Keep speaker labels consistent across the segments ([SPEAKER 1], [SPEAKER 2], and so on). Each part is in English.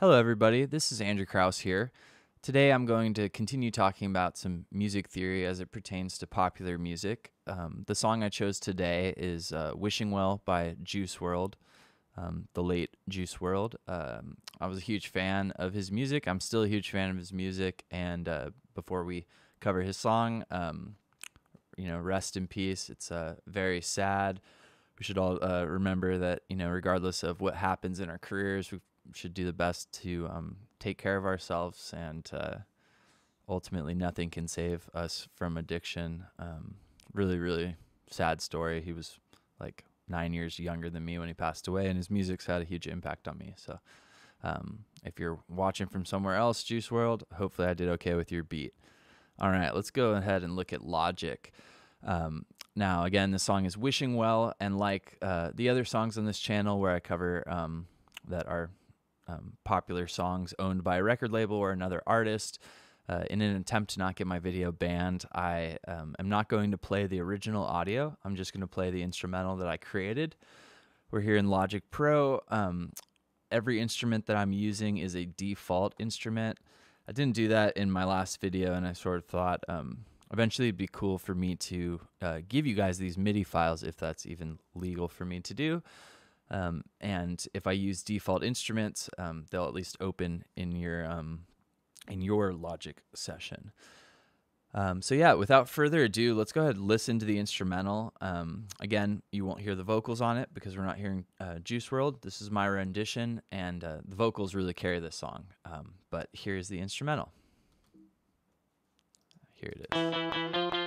[SPEAKER 1] Hello, everybody. This is Andrew Krause here. Today, I'm going to continue talking about some music theory as it pertains to popular music. Um, the song I chose today is uh, Wishing Well by Juice WRLD, um, the late Juice WRLD. Um, I was a huge fan of his music. I'm still a huge fan of his music. And uh, before we cover his song, um, you know, rest in peace. It's uh, very sad. We should all uh, remember that, you know, regardless of what happens in our careers, we should do the best to um, take care of ourselves. And uh, ultimately, nothing can save us from addiction. Um, really, really sad story. He was like nine years younger than me when he passed away, and his music's had a huge impact on me. So, um, if you're watching from somewhere else, Juice WRLD, hopefully I did okay with your beat. All right, let's go ahead and look at Logic. Um, now, again, the song is Wishing Well, and like uh, the other songs on this channel where I cover um, that are um, popular songs owned by a record label or another artist, uh, in an attempt to not get my video banned, I um, am not going to play the original audio. I'm just going to play the instrumental that I created. We're here in Logic Pro. Um, every instrument that I'm using is a default instrument. I didn't do that in my last video, and I sort of thought um, eventually it'd be cool for me to uh, give you guys these MIDI files if that's even legal for me to do. Um, and if I use default instruments, um, they'll at least open in your um, in your Logic session. Um, so yeah, without further ado, let's go ahead and listen to the instrumental. Um, again, you won't hear the vocals on it because we're not hearing uh, Juice WRLD. This is my rendition, and uh, the vocals really carry this song. Um, but here's the instrumental. Here it is.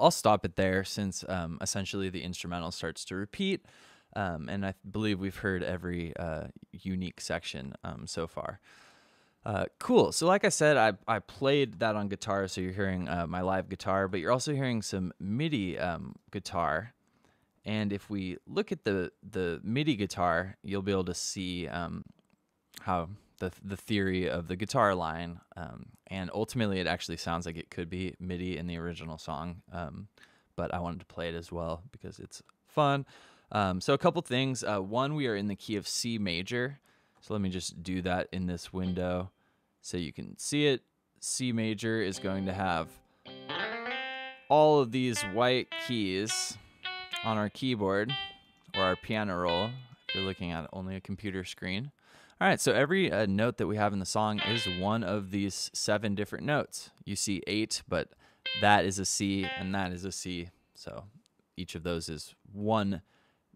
[SPEAKER 1] I'll stop it there since um, essentially the instrumental starts to repeat. Um, and I believe we've heard every uh, unique section um, so far. Uh, cool. So, like I said, I, I played that on guitar, so you're hearing uh, my live guitar, but you're also hearing some MIDI um, guitar. And if we look at the, the MIDI guitar, you'll be able to see um, how the the theory of the guitar line, um, and ultimately it actually sounds like it could be MIDI in the original song, um, but I wanted to play it as well because it's fun. Um, so a couple things. Uh, one, we are in the key of C major, so let me just do that in this window so you can see it. C major is going to have all of these white keys on our keyboard or our piano roll if you're looking at only a computer screen. All right, so every uh, note that we have in the song is one of these seven different notes. You see eight, but that is a C and that is a C. So each of those is one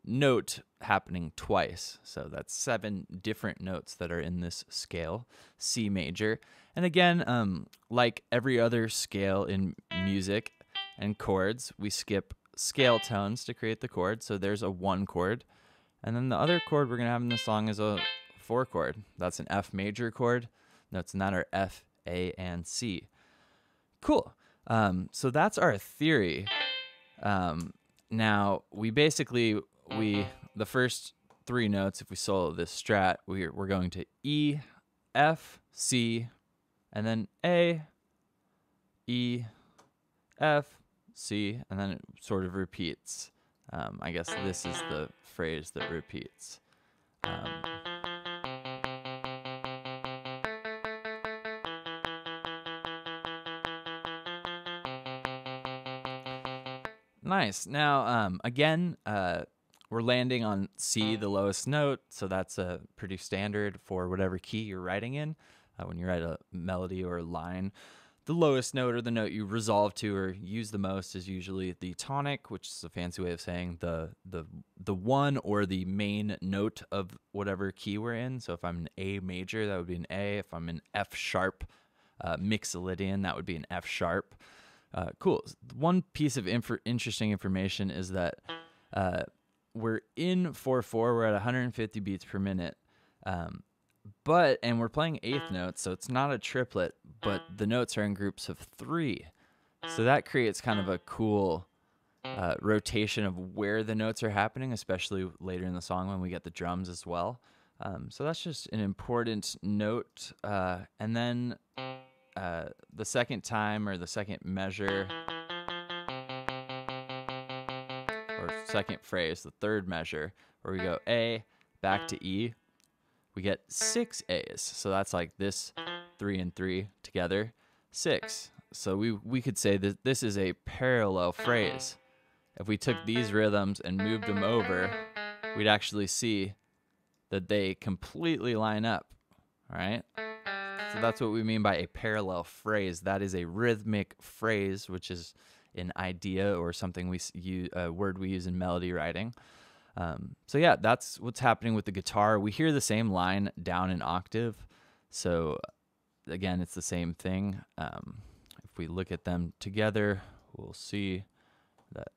[SPEAKER 1] note happening twice. So that's seven different notes that are in this scale, C major. And again, um, like every other scale in music and chords, we skip scale tones to create the chord. So there's a one chord. And then the other chord we're going to have in the song is a four chord. That's an F major chord. Notes in that are F, A, and C. Cool. Um, so that's our theory. Um, now we basically we the first three notes. If we solo this strat, we're, we're going to E, F, C, and then A, E, F, C, and then it sort of repeats. Um, I guess this is the phrase that repeats. Um, nice. Now, um, again, uh, we're landing on C, the lowest note, so that's a pretty standard for whatever key you're writing in. Uh, when you write a melody or a line, the lowest note or the note you resolve to or use the most is usually the tonic, which is a fancy way of saying the the the one or the main note of whatever key we're in. So if I'm an A major, that would be an A. If I'm an F sharp uh, mixolydian, that would be an F sharp. Uh, cool. One piece of inf- interesting information is that uh, we're in 4 4, we're at 150 beats per minute. Um, but, and we're playing eighth notes, so it's not a triplet, but the notes are in groups of three. So that creates kind of a cool uh, rotation of where the notes are happening, especially later in the song when we get the drums as well. Um, so that's just an important note. Uh, and then uh, the second time or the second measure or second phrase, the third measure, where we go A back to E, we get six A's. So that's like this three and three together, six. So we, we could say that this is a parallel phrase. If we took these rhythms and moved them over, we'd actually see that they completely line up, all right? So that's what we mean by a parallel phrase. That is a rhythmic phrase, which is an idea or something we use, a word we use in melody writing. Um, so yeah, that's what's happening with the guitar. We hear the same line down an octave. So again, it's the same thing. Um, if we look at them together, we'll see that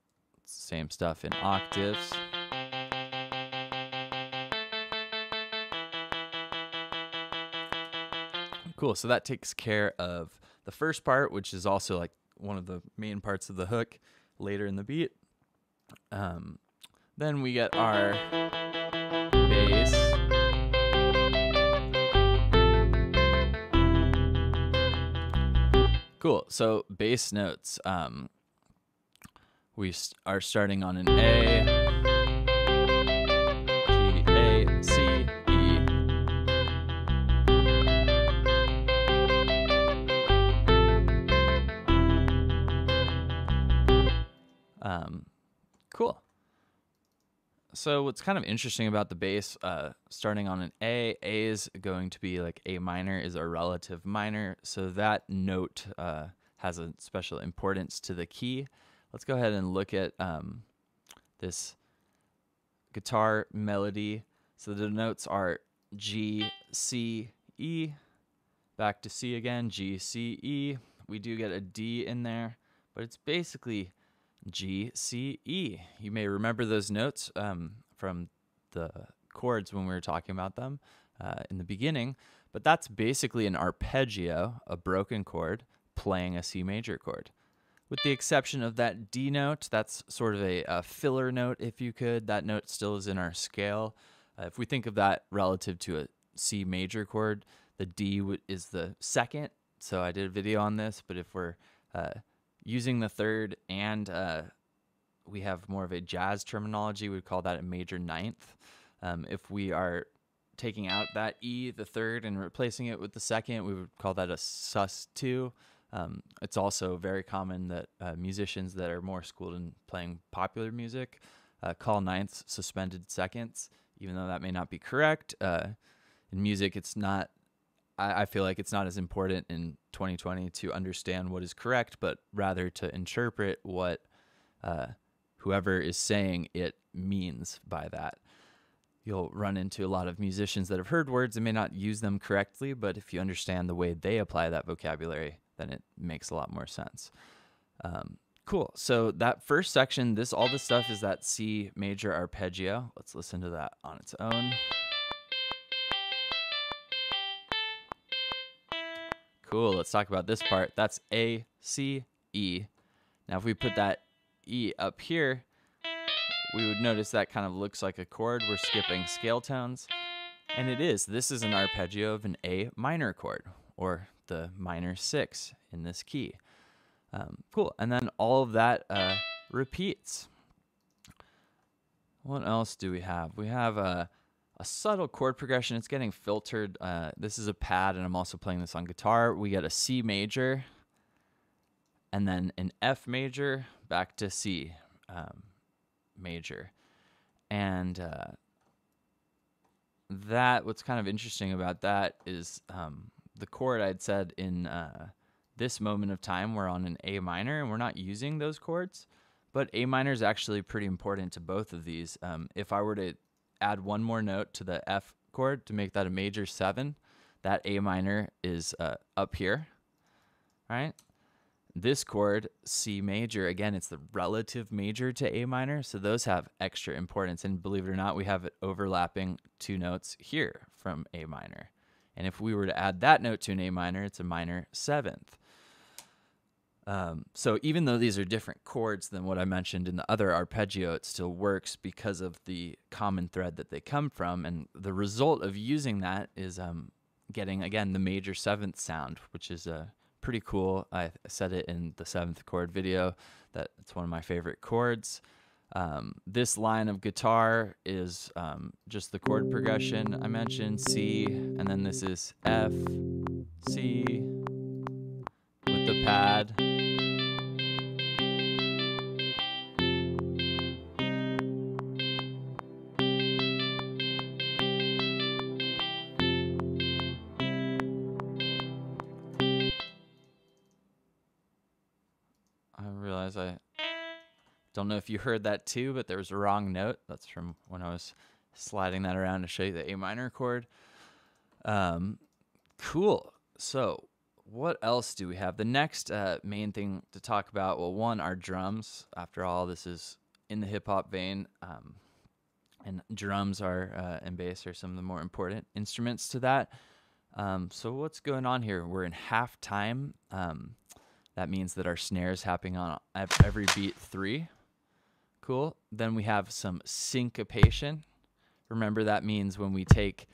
[SPEAKER 1] same stuff in octaves. Cool. So that takes care of the first part, which is also like one of the main parts of the hook later in the beat. Um, then we get our bass. Cool. So bass notes. Um, we st- are starting on an A, cool. So what's kind of interesting about the bass, uh, starting on an A, A is going to be like A minor is a relative minor, so that note uh, has a special importance to the key. Let's go ahead and look at um, this guitar melody. So the notes are G, C, E, back to C again, G, C, E. We do get a D in there, but it's basically G, C, E. You may remember those notes um, from the chords when we were talking about them uh, in the beginning, but that's basically an arpeggio, a broken chord, playing a C major chord. With the exception of that D note, that's sort of a, a filler note, if you could. That note still is in our scale. Uh, if we think of that relative to a C major chord, the D is the second. So I did a video on this, but if we're uh, using the third and uh, we have more of a jazz terminology, we'd call that a major ninth. Um, if we are taking out that E, the third, and replacing it with the second, we would call that a sus2. Um, it's also very common that uh, musicians that are more schooled in playing popular music uh, call ninths suspended seconds, even though that may not be correct. Uh, in music, it's not, I, I, feel like it's not as important in 2020 to understand what is correct, but rather to interpret what uh, whoever is saying it means by that. You'll run into a lot of musicians that have heard words and may not use them correctly, but if you understand the way they apply that vocabulary, then it makes a lot more sense. Um, cool. So that first section, this all this stuff is that C major arpeggio. Let's listen to that on its own. Cool. Let's talk about this part. That's A, C, E. Now, if we put that E up here, we would notice that kind of looks like a chord. We're skipping scale tones. And it is. This is an arpeggio of an A minor chord, or the minor six in this key. Um, cool. And then all of that uh, repeats. What else do we have? We have a, a subtle chord progression. It's getting filtered. Uh, this is a pad, and I'm also playing this on guitar. We get a C major, and then an F major, back to C um, major. And uh, that, what's kind of interesting about that is um, the chord I'd said in uh, this moment of time, we're on an A minor and we're not using those chords. But A minor is actually pretty important to both of these. Um, if I were to add one more note to the F chord to make that a major seven, that A minor is uh, up here, right? This chord, C major, again, it's the relative major to A minor, so those have extra importance. And believe it or not, we have it overlapping two notes here from A minor. And if we were to add that note to an A minor, it's a minor seventh. Um, so even though these are different chords than what I mentioned in the other arpeggio, it still works because of the common thread that they come from. And the result of using that is um, getting, again, the major seventh sound, which is uh, pretty cool. I said it in the seventh chord video that it's one of my favorite chords. Um, this line of guitar is um, just the chord progression I mentioned, C, and then this is F, C, with the pad. Don't know if you heard that too, but there was a wrong note. That's from when I was sliding that around to show you the A minor chord. Um, cool. So, what else do we have? The next uh, main thing to talk about, well, one, our drums. After all, this is in the hip hop vein. Um, and drums are uh, and bass are some of the more important instruments to that. Um, so what's going on here? We're in half time. Um, that means that our snare is happening on every beat three. Cool. Then we have some syncopation. Remember that means when we take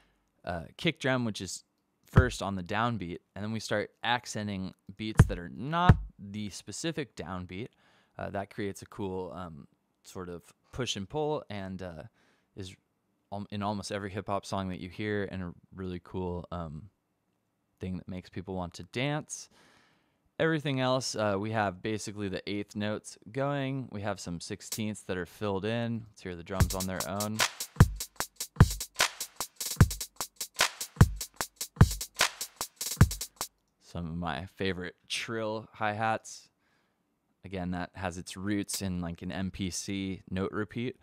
[SPEAKER 1] a kick drum, which is first on the downbeat, and then we start accenting beats that are not the specific downbeat. Uh, that creates a cool um, sort of push and pull, and uh, is in almost every hip hop song that you hear, and a really cool um, thing that makes people want to dance. Everything else, uh, we have basically the eighth notes going. We have some sixteenths that are filled in. Let's hear the drums on their own. Some of my favorite trill hi hats. Again, that has its roots in like an MPC note repeat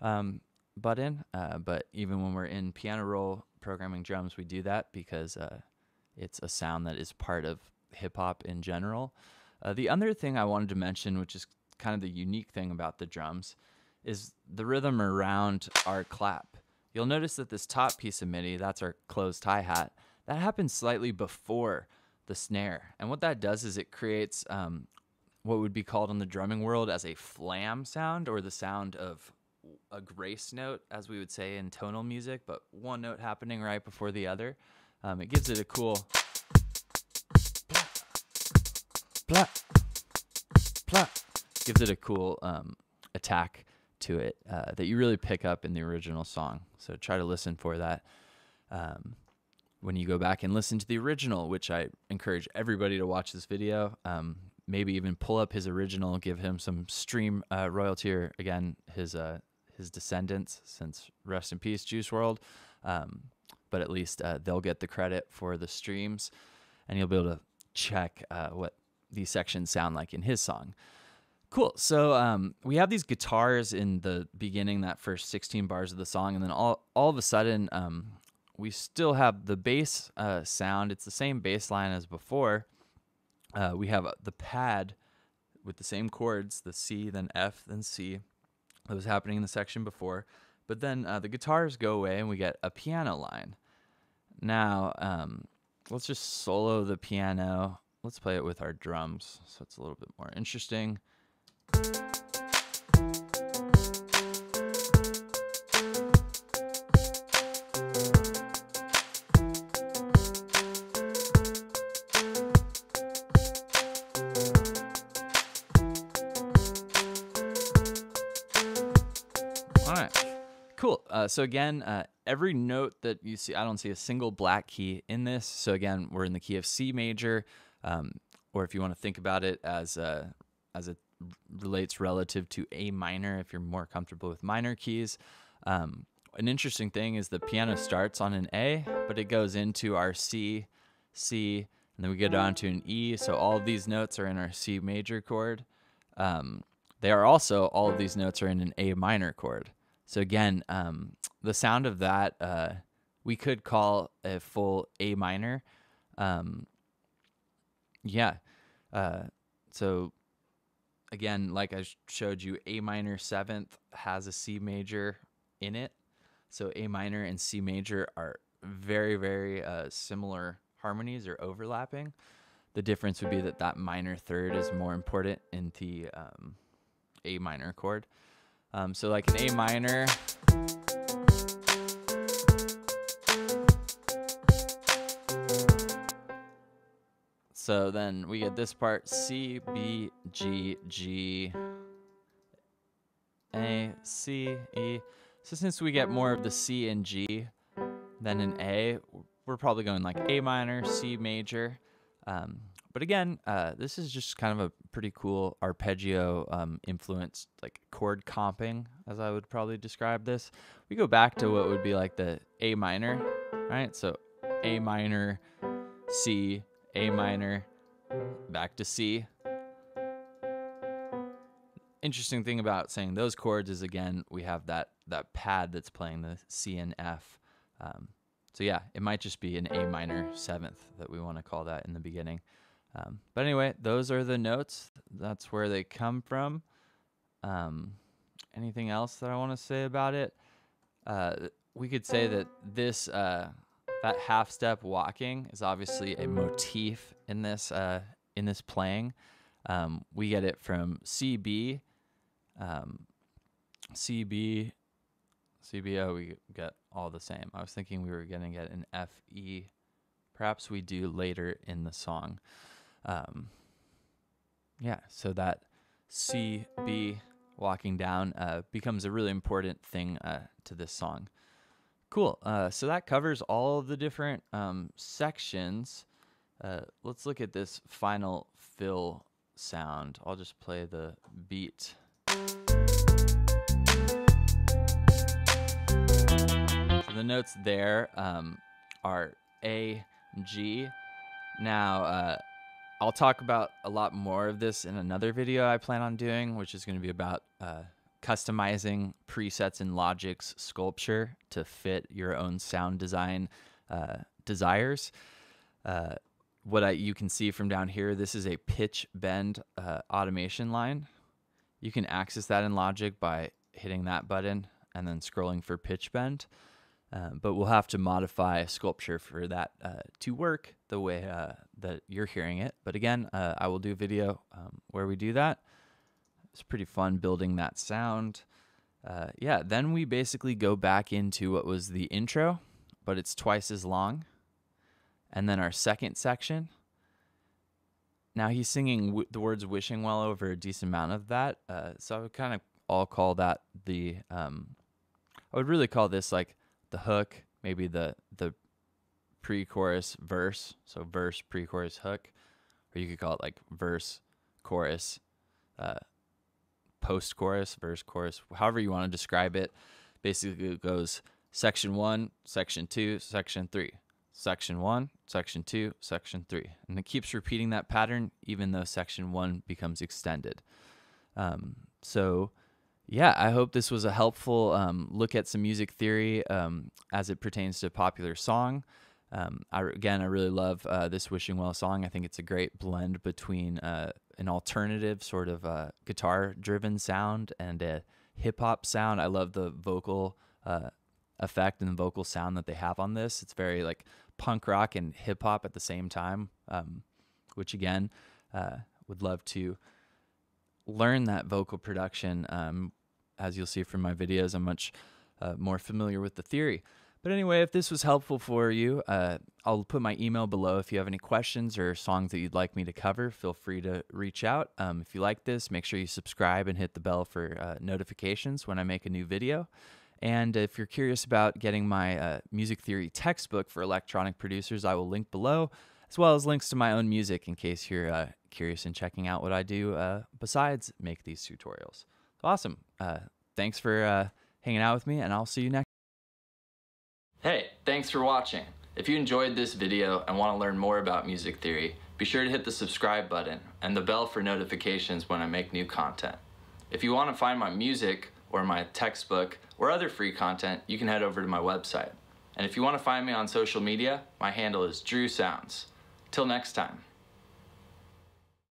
[SPEAKER 1] um, button. Uh, but even when we're in piano roll programming drums, we do that because uh, it's a sound that is part of hip hop in general. Uh, the other thing I wanted to mention, which is kind of the unique thing about the drums, is the rhythm around our clap. You'll notice that this top piece of MIDI, that's our closed hi hat, that happens slightly before the snare. And what that does is it creates um, what would be called in the drumming world as a flam sound or the sound of a grace note, as we would say in tonal music, but one note happening right before the other. Um, it gives it a cool plop, plop, gives it a cool um, attack to it uh, that you really pick up in the original song. So try to listen for that. Um, when you go back and listen to the original, which I encourage everybody to watch this video, um, maybe even pull up his original, give him some stream uh, royalty or again his uh, his descendants, since rest in peace, Juice WRLD. Um, but at least uh, they'll get the credit for the streams, and you'll be able to check uh, what these sections sound like in his song. Cool. So um, we have these guitars in the beginning, that first 16 bars of the song, and then all all of a sudden um, we still have the bass uh, sound. It's the same bass line as before. Uh, we have the pad with the same chords, the C, then F, then C. That was happening in the section before. But then uh, the guitars go away and we get a piano line. Now, um, let's just solo the piano. Let's play it with our drums so it's a little bit more interesting. All right, cool. Uh, so again, uh, every note that you see, I don't see a single black key in this. So again, we're in the key of C major um, or if you want to think about it as a, as it relates relative to A minor, if you're more comfortable with minor keys. Um, an interesting thing is the piano starts on an A, but it goes into our C, C, and then we get on to an E. So all of these notes are in our C major chord. Um, they are also all of these notes are in an A minor chord. So again, um, the sound of that uh, we could call a full A minor. Um, yeah. Uh, so again, like I showed you, A minor seventh has a C major in it. So A minor and C major are very, very uh, similar harmonies or overlapping. The difference would be that that minor third is more important in the um, A minor chord. Um, so like an A minor. So then we get this part C, B, G, G, A, C, E. So since we get more of the C and G than an A, we're probably going like A minor, C major. Um, but again, uh, this is just kind of a pretty cool arpeggio um, influenced like chord comping, as I would probably describe this. We go back to what would be like the A minor, right? So A minor, C, A minor, back to C. Interesting thing about saying those chords is again we have that that pad that's playing the C and F. Um, so yeah, it might just be an A minor seventh that we want to call that in the beginning. Um, but anyway, those are the notes. That's where they come from. Um, anything else that I want to say about it? Uh, we could say that this uh, that half step walking is obviously a motif in this uh, in this playing. Um, we get it from CB, um, CB, CBO. We get all the same. I was thinking we were going to get an FE. Perhaps we do later in the song. Um, yeah, so that C, B walking down uh, becomes a really important thing uh, to this song. Cool. Uh, so that covers all of the different um, sections. Uh, let's look at this final fill sound. I'll just play the beat. the notes there um, are A, G. Now, uh, I'll talk about a lot more of this in another video I plan on doing, which is going to be about uh, customizing presets in Logic's Sculpture to fit your own sound design uh, desires. Uh, what I, you can see from down here, this is a pitch bend uh, automation line. You can access that in Logic by hitting that button and then scrolling for pitch bend. Um, but we'll have to modify sculpture for that uh, to work the way uh, that you're hearing it. But again, uh, I will do a video um, where we do that. It's pretty fun building that sound. Uh, yeah, then we basically go back into what was the intro, but it's twice as long. And then our second section. Now he's singing the words wishing well over a decent amount of that. Uh, so I would kind of all call that the, um, I would really call this like the hook, maybe the the pre-chorus verse, so verse pre-chorus hook, or you could call it like verse chorus, uh, post-chorus, verse chorus, however you want to describe it. Basically, it goes section one, section two, section three, section one, section two, section three, and it keeps repeating that pattern even though section one becomes extended. Um, so yeah, I hope this was a helpful um, look at some music theory um, as it pertains to popular song. Um, I, again, I really love uh, this Wishing Well song. I think it's a great blend between uh, an alternative sort of uh, guitar driven sound and a hip hop sound. I love the vocal uh, effect and the vocal sound that they have on this. It's very like punk rock and hip hop at the same time, um, which again, uh, would love to learn that vocal production um, as you'll see from my videos, I'm much uh, more familiar with the theory. But anyway, if this was helpful for you, uh, I'll put my email below. If you have any questions or songs that you'd like me to cover, feel free to reach out. Um, if you like this, make sure you subscribe and hit the bell for uh, notifications when I make a new video. And if you're curious about getting my uh, music theory textbook for electronic producers, I will link below, as well as links to my own music in case you're uh, curious in checking out what I do uh, besides make these tutorials. Awesome. Uh, thanks for hanging out with me, and I'll see you next. Thanks for watching. If you enjoyed this video and want to learn more about music theory, be sure to hit the subscribe button and the bell for notifications when I make new content. If you want to find my music or my textbook or other free content, you can head over to my website. And if you want to find me on social media, my handle is Dru Sounds. Till next time.